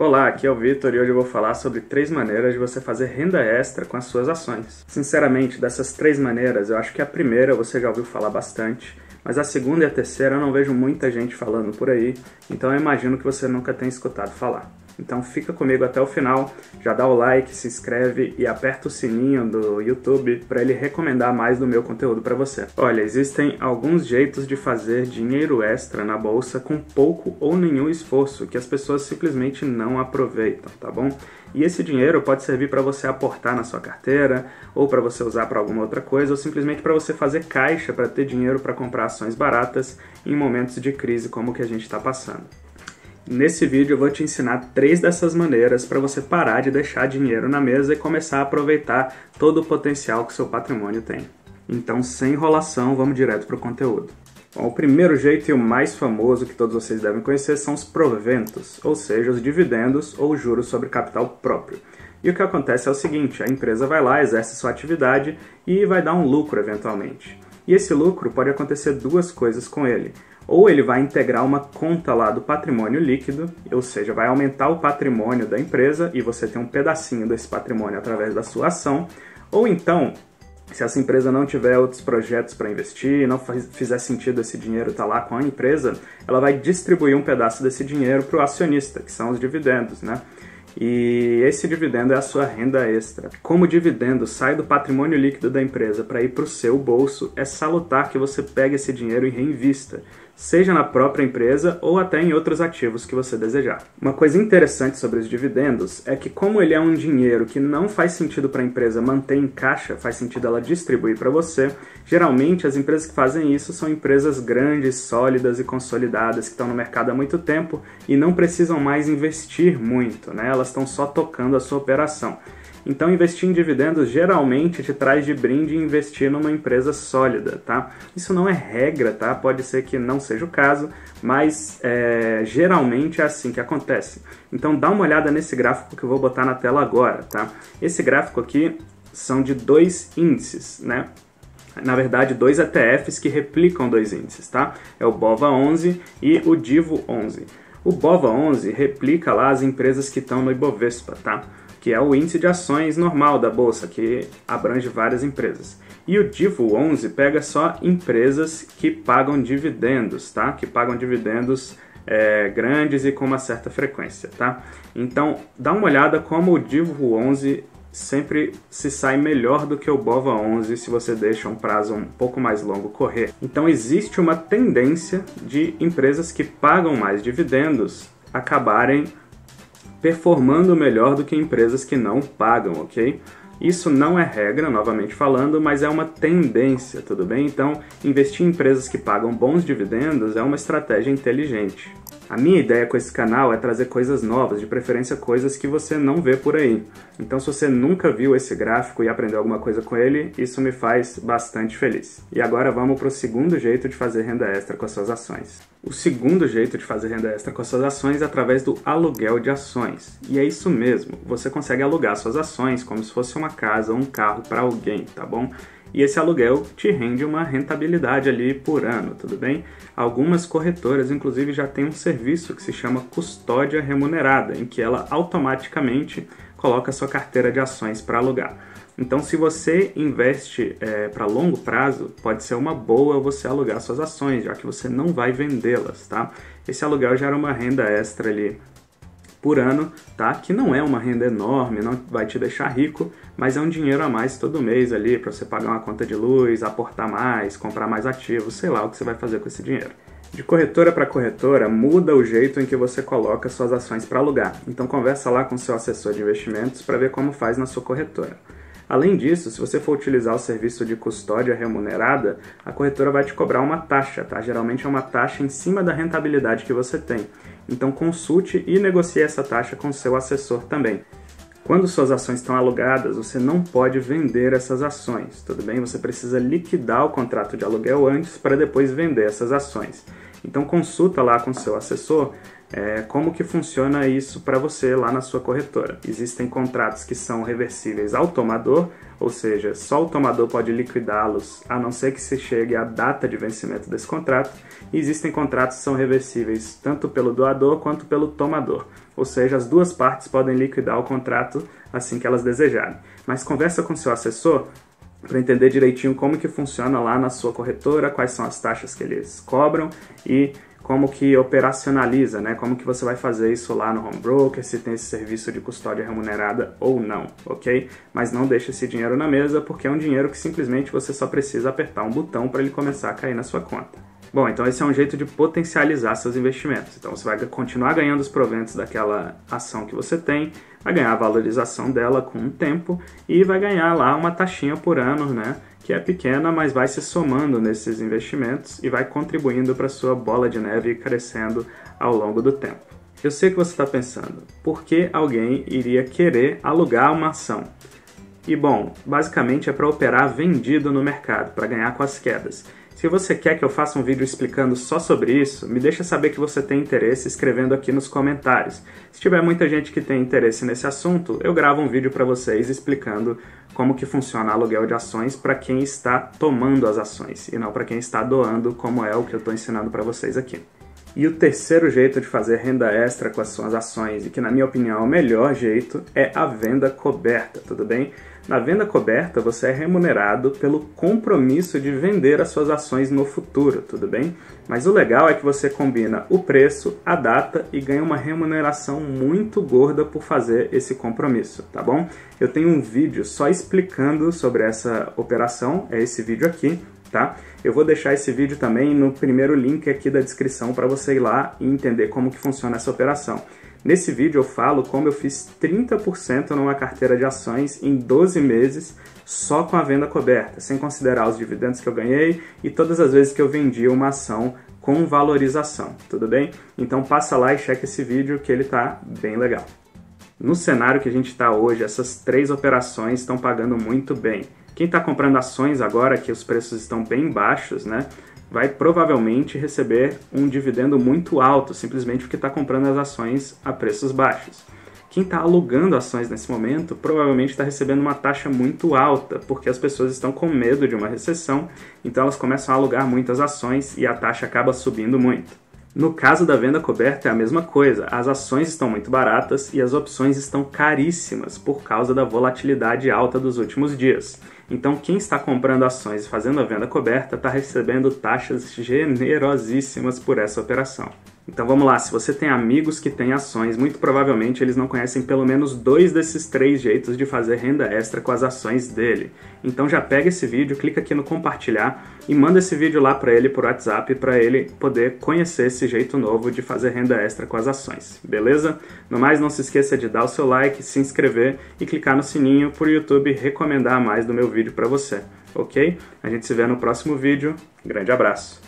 Olá, aqui é o Vitor e hoje eu vou falar sobre três maneiras de você fazer renda extra com as suas ações. Sinceramente, dessas três maneiras, eu acho que a primeira você já ouviu falar bastante, mas a segunda e a terceira eu não vejo muita gente falando por aí, então eu imagino que você nunca tenha escutado falar. Então fica comigo até o final, já dá o like, se inscreve e aperta o sininho do YouTube para ele recomendar mais do meu conteúdo para você. Olha, existem alguns jeitos de fazer dinheiro extra na bolsa com pouco ou nenhum esforço que as pessoas simplesmente não aproveitam, tá bom? E esse dinheiro pode servir para você aportar na sua carteira, ou para você usar para alguma outra coisa, ou simplesmente para você fazer caixa para ter dinheiro para comprar ações baratas em momentos de crise como o que a gente está passando. Nesse vídeo eu vou te ensinar três dessas maneiras para você parar de deixar dinheiro na mesa e começar a aproveitar todo o potencial que seu patrimônio tem. Então, sem enrolação, vamos direto para o conteúdo. Bom, o primeiro jeito e o mais famoso que todos vocês devem conhecer são os proventos, ou seja, os dividendos ou juros sobre capital próprio. E o que acontece é o seguinte: a empresa vai lá, exerce sua atividade e vai dar um lucro eventualmente. E esse lucro pode acontecer duas coisas com ele. Ou ele vai integrar uma conta lá do patrimônio líquido, ou seja, vai aumentar o patrimônio da empresa e você tem um pedacinho desse patrimônio através da sua ação. Ou então, se essa empresa não tiver outros projetos para investir, não fizer sentido esse dinheiro estar tá lá com a empresa, ela vai distribuir um pedaço desse dinheiro para o acionista, que são os dividendos, né? E esse dividendo é a sua renda extra. Como o dividendo sai do patrimônio líquido da empresa para ir para o seu bolso, é salutar que você pegue esse dinheiro e reinvista, seja na própria empresa ou até em outros ativos que você desejar. Uma coisa interessante sobre os dividendos é que, como ele é um dinheiro que não faz sentido para a empresa manter em caixa, faz sentido ela distribuir para você, geralmente as empresas que fazem isso são empresas grandes, sólidas e consolidadas que estão no mercado há muito tempo e não precisam mais investir muito, né? elas estão só tocando a sua operação. Então, investir em dividendos geralmente te traz de brinde investir numa empresa sólida, tá? Isso não é regra, tá? Pode ser que não seja o caso, mas é, geralmente é assim que acontece. Então, dá uma olhada nesse gráfico que eu vou botar na tela agora, tá? Esse gráfico aqui são de dois índices, né? na verdade, dois ETFs que replicam dois índices, tá? É o BOVA11 e o DIVO 11. O BOVA11 replica lá as empresas que estão no Ibovespa, tá? Que é o índice de ações normal da bolsa, que abrange várias empresas. E o Divo 11 pega só empresas que pagam dividendos, tá? Que pagam dividendos é, grandes e com uma certa frequência, tá? Então, dá uma olhada como o Divo 11 sempre se sai melhor do que o Bova 11 se você deixa um prazo um pouco mais longo correr. Então existe uma tendência de empresas que pagam mais dividendos acabarem performando melhor do que empresas que não pagam, ok? Isso não é regra, novamente falando, mas é uma tendência, tudo bem? Então, investir em empresas que pagam bons dividendos é uma estratégia inteligente. A minha ideia com esse canal é trazer coisas novas, de preferência coisas que você não vê por aí. Então, se você nunca viu esse gráfico e aprendeu alguma coisa com ele, isso me faz bastante feliz. E agora vamos para o segundo jeito de fazer renda extra com as suas ações. O segundo jeito de fazer renda extra com as suas ações é através do aluguel de ações. E é isso mesmo, você consegue alugar suas ações como se fosse uma casa ou um carro para alguém, tá bom? E esse aluguel te rende uma rentabilidade ali por ano, tudo bem? Algumas corretoras, inclusive, já têm um serviço que se chama custódia remunerada, em que ela automaticamente coloca sua carteira de ações para alugar. Então, se você investe é, para longo prazo, pode ser uma boa você alugar suas ações, já que você não vai vendê-las, tá? Esse aluguel gera uma renda extra ali por ano, tá? Que não é uma renda enorme, não vai te deixar rico, mas é um dinheiro a mais todo mês ali para você pagar uma conta de luz, aportar mais, comprar mais ativos, sei lá o que você vai fazer com esse dinheiro. De corretora para corretora, muda o jeito em que você coloca suas ações para alugar. Então conversa lá com seu assessor de investimentos para ver como faz na sua corretora. Além disso, se você for utilizar o serviço de custódia remunerada, a corretora vai te cobrar uma taxa, tá? Geralmente é uma taxa em cima da rentabilidade que você tem. Então consulte e negocie essa taxa com seu assessor também. Quando suas ações estão alugadas, você não pode vender essas ações, tudo bem? Você precisa liquidar o contrato de aluguel antes para depois vender essas ações. Então consulta lá com seu assessor é, como que funciona isso para você lá na sua corretora. Existem contratos que são reversíveis ao tomador, ou seja, só o tomador pode liquidá-los, a não ser que se chegue à data de vencimento desse contrato, e existem contratos que são reversíveis tanto pelo doador quanto pelo tomador, ou seja, as duas partes podem liquidar o contrato assim que elas desejarem. Mas conversa com seu assessor para entender direitinho como que funciona lá na sua corretora, quais são as taxas que eles cobram e como que operacionaliza, né? Como que você vai fazer isso lá no home broker, se tem esse serviço de custódia remunerada ou não, ok? Mas não deixe esse dinheiro na mesa porque é um dinheiro que simplesmente você só precisa apertar um botão para ele começar a cair na sua conta. Bom, então esse é um jeito de potencializar seus investimentos. Então você vai continuar ganhando os proventos daquela ação que você tem, vai ganhar a valorização dela com o tempo e vai ganhar lá uma taxinha por ano, né? Que é pequena, mas vai se somando nesses investimentos e vai contribuindo para sua bola de neve crescendo ao longo do tempo. Eu sei que você está pensando, por que alguém iria querer alugar uma ação? E bom, basicamente é para operar vendido no mercado, para ganhar com as quedas. Se você quer que eu faça um vídeo explicando só sobre isso, me deixa saber que você tem interesse escrevendo aqui nos comentários. Se tiver muita gente que tem interesse nesse assunto, eu gravo um vídeo para vocês explicando como que funciona aluguel de ações para quem está tomando as ações e não para quem está doando, como é o que eu estou ensinando para vocês aqui. E o terceiro jeito de fazer renda extra com as suas ações, e que na minha opinião é o melhor jeito, é a venda coberta, tudo bem? Na venda coberta, você é remunerado pelo compromisso de vender as suas ações no futuro, tudo bem? Mas o legal é que você combina o preço, a data e ganha uma remuneração muito gorda por fazer esse compromisso, tá bom? Eu tenho um vídeo só explicando sobre essa operação, é esse vídeo aqui, tá? Eu vou deixar esse vídeo também no primeiro link aqui da descrição para você ir lá e entender como que funciona essa operação. Nesse vídeo eu falo como eu fiz 30% numa carteira de ações em 12 meses só com a venda coberta, sem considerar os dividendos que eu ganhei e todas as vezes que eu vendi uma ação com valorização, tudo bem? Então passa lá e checa esse vídeo que ele tá bem legal. No cenário que a gente está hoje, essas três operações estão pagando muito bem. Quem está comprando ações agora que os preços estão bem baixos, né? Vai provavelmente receber um dividendo muito alto, simplesmente porque está comprando as ações a preços baixos. Quem está alugando ações nesse momento provavelmente está recebendo uma taxa muito alta, porque as pessoas estão com medo de uma recessão, então elas começam a alugar muitas ações e a taxa acaba subindo muito. No caso da venda coberta é a mesma coisa, as ações estão muito baratas e as opções estão caríssimas por causa da volatilidade alta dos últimos dias. Então, quem está comprando ações e fazendo a venda coberta está recebendo taxas generosíssimas por essa operação. Então vamos lá, se você tem amigos que têm ações, muito provavelmente eles não conhecem pelo menos dois desses três jeitos de fazer renda extra com as ações dele. Então já pega esse vídeo, clica aqui no compartilhar e manda esse vídeo lá para ele por WhatsApp para ele poder conhecer esse jeito novo de fazer renda extra com as ações, beleza? No mais, não se esqueça de dar o seu like, se inscrever e clicar no sininho para o YouTube recomendar mais do meu vídeo para você, ok? A gente se vê no próximo vídeo, grande abraço!